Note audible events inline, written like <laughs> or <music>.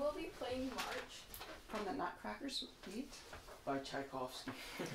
will be playing March? From the Nutcrackers Suite. by Tchaikovsky. <laughs>